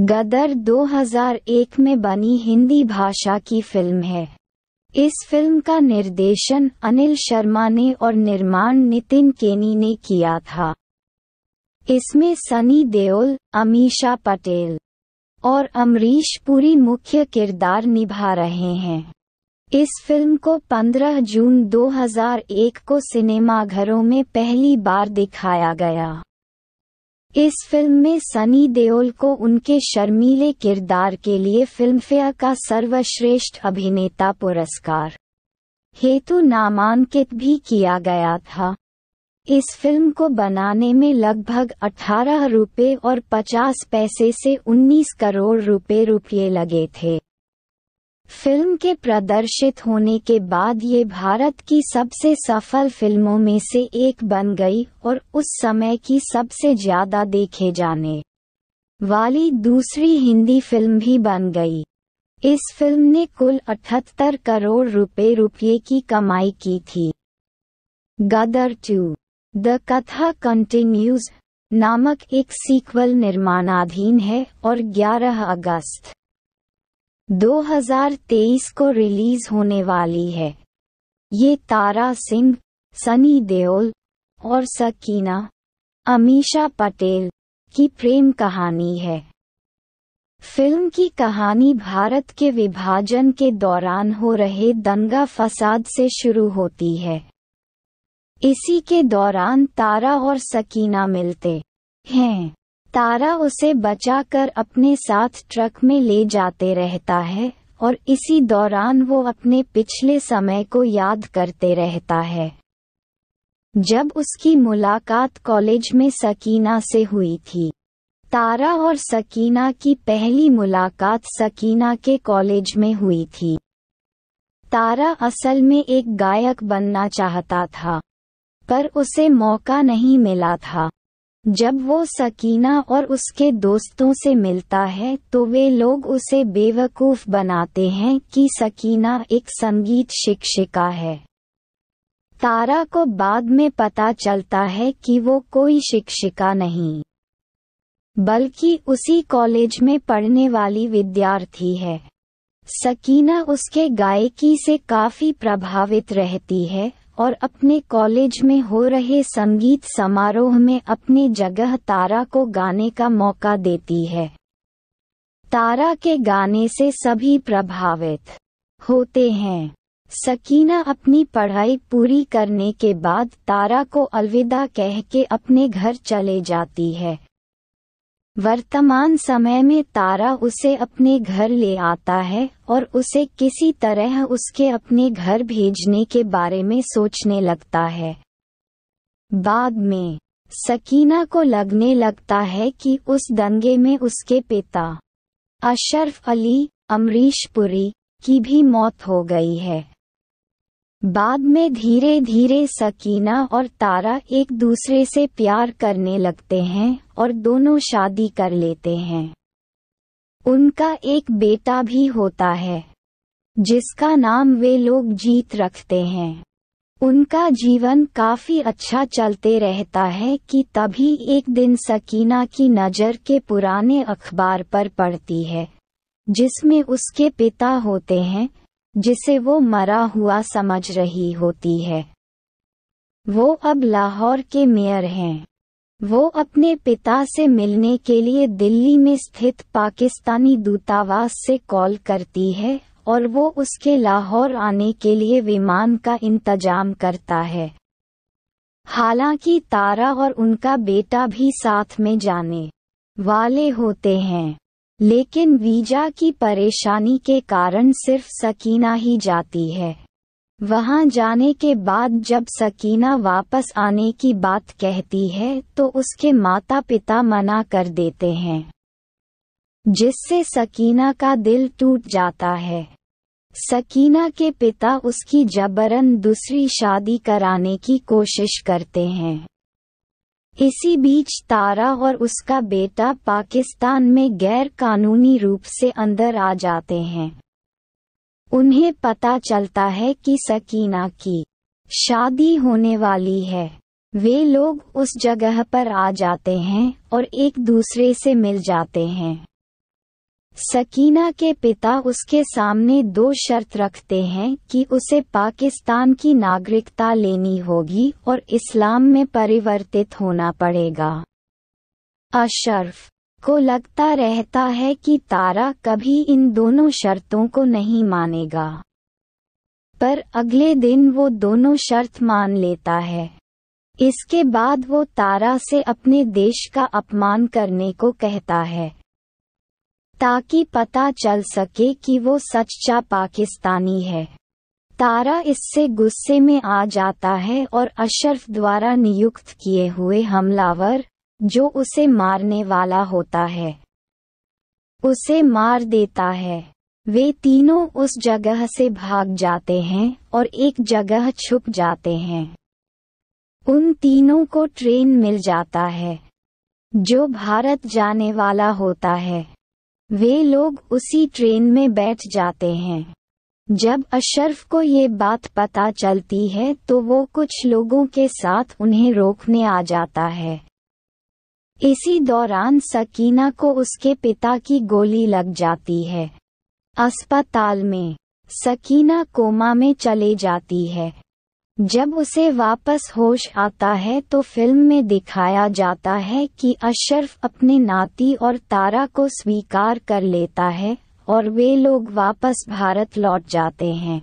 गदर 2001 में बनी हिंदी भाषा की फ़िल्म है। इस फ़िल्म का निर्देशन अनिल शर्मा ने और निर्माण नितिन केनी ने किया था। इसमें सनी देओल अमीशा पटेल और अमरीश पुरी मुख्य किरदार निभा रहे हैं। इस फ़िल्म को 15 जून 2001 को सिनेमाघरों में पहली बार दिखाया गया। इस फ़िल्म में सनी देओल को उनके शर्मीले किरदार के लिए फिल्मफेयर का सर्वश्रेष्ठ अभिनेता पुरस्कार हेतु नामांकित भी किया गया था। इस फ़िल्म को बनाने में लगभग 18 रुपए और 50 पैसे से 19 करोड़ रुपए रुपये लगे थे। फ़िल्म के प्रदर्शित होने के बाद ये भारत की सबसे सफल फ़िल्मों में से एक बन गई और उस समय की सबसे ज़्यादा देखे जाने वाली दूसरी हिंदी फ़िल्म भी बन गई। इस फ़िल्म ने कुल अठहत्तर करोड़ रुपए रुपये की कमाई की थी। Gadar two the Katha continues नामक एक सीक्वल निर्माणाधीन है और 11 अगस्त 2023 को रिलीज़ होने वाली है। ये तारा सिंह, सनी देओल और सकीना अमीशा पटेल की प्रेम कहानी है। फ़िल्म की कहानी भारत के विभाजन के दौरान हो रहे दंगा फसाद से शुरू होती है। इसी के दौरान तारा और सकीना मिलते हैं। तारा उसे बचाकर अपने साथ ट्रक में ले जाते रहता है, और इसी दौरान वो अपने पिछले समय को याद करते रहता है। जब उसकी मुलाकात कॉलेज में सकीना से हुई थी, तारा और सकीना की पहली मुलाकात सकीना के कॉलेज में हुई थी। तारा असल में एक गायक बनना चाहता था, पर उसे मौका नहीं मिला था। जब वो सकीना और उसके दोस्तों से मिलता है तो वे लोग उसे बेवकूफ़ बनाते हैं कि सकीना एक संगीत शिक्षिका है। तारा को बाद में पता चलता है कि वो कोई शिक्षिका नहीं, बल्कि उसी कॉलेज में पढ़ने वाली विद्यार्थी है। सकीना उसके गायकी से काफ़ी प्रभावित रहती है और अपने कॉलेज में हो रहे संगीत समारोह में अपनी जगह तारा को गाने का मौका देती है। तारा के गाने से सभी प्रभावित होते हैं। सकीना अपनी पढ़ाई पूरी करने के बाद तारा को अलविदा कह के अपने घर चले जाती है। वर्तमान समय में तारा उसे अपने घर ले आता है और उसे किसी तरह उसके अपने घर भेजने के बारे में सोचने लगता है। बाद में, सकीना को लगने लगता है कि उस दंगे में उसके पिता, अशरफ अली अमरीश पुरी की भी मौत हो गई है। बाद में धीरे धीरे सकीना और तारा एक दूसरे से प्यार करने लगते हैं और दोनों शादी कर लेते हैं। उनका एक बेटा भी होता है, जिसका नाम वे लोग जीत रखते हैं। उनका जीवन काफ़ी अच्छा चलते रहता है कि तभी एक दिन सकीना की नज़र के पुराने अखबार पर पड़ती है, जिसमें उसके पिता होते हैं जिसे वो मरा हुआ समझ रही होती है। वो अब लाहौर के मेयर हैं। वो अपने पिता से मिलने के लिए दिल्ली में स्थित पाकिस्तानी दूतावास से कॉल करती है और वो उसके लाहौर आने के लिए विमान का इंतज़ाम करता है। हालाँकि तारा और उनका बेटा भी साथ में जाने वाले होते हैं। लेकिन वीज़ा की परेशानी के कारण सिर्फ़ सकीना ही जाती है। वहाँ जाने के बाद जब सकीना वापस आने की बात कहती है तो उसके माता पिता मना कर देते हैं, जिससे सकीना का दिल टूट जाता है। सकीना के पिता उसकी जबरन दूसरी शादी कराने की कोशिश करते हैं। इसी बीच तारा और उसका बेटा पाकिस्तान में गैर कानूनी रूप से अंदर आ जाते हैं। उन्हें पता चलता है कि सकीना की शादी होने वाली है। वे लोग उस जगह पर आ जाते हैं और एक दूसरे से मिल जाते हैं। सकीना के पिता उसके सामने दो शर्त रखते हैं कि उसे पाकिस्तान की नागरिकता लेनी होगी और इस्लाम में परिवर्तित होना पड़ेगा। अशरफ को लगता रहता है कि तारा कभी इन दोनों शर्तों को नहीं मानेगा। पर अगले दिन वो दोनों शर्त मान लेता है। इसके बाद वो तारा से अपने देश का अपमान करने को कहता है। ताकि पता चल सके कि वो सच्चा पाकिस्तानी है। तारा इससे गुस्से में आ जाता है और अशरफ द्वारा नियुक्त किए हुए हमलावर, जो उसे मारने वाला होता है, उसे मार देता है। वे तीनों उस जगह से भाग जाते हैं और एक जगह छुप जाते हैं। उन तीनों को ट्रेन मिल जाता है, जो भारत जाने वाला होता है। वे लोग उसी ट्रेन में बैठ जाते हैं। जब अशरफ को ये बात पता चलती है तो वो कुछ लोगों के साथ उन्हें रोकने आ जाता है। इसी दौरान सकीना को उसके पिता की गोली लग जाती है। अस्पताल में, सकीना कोमा में चले जाती है। जब उसे वापस होश आता है तो फ़िल्म में दिखाया जाता है कि अशरफ अपने नाती और तारा को स्वीकार कर लेता है, और वे लोग वापस भारत लौट जाते हैं।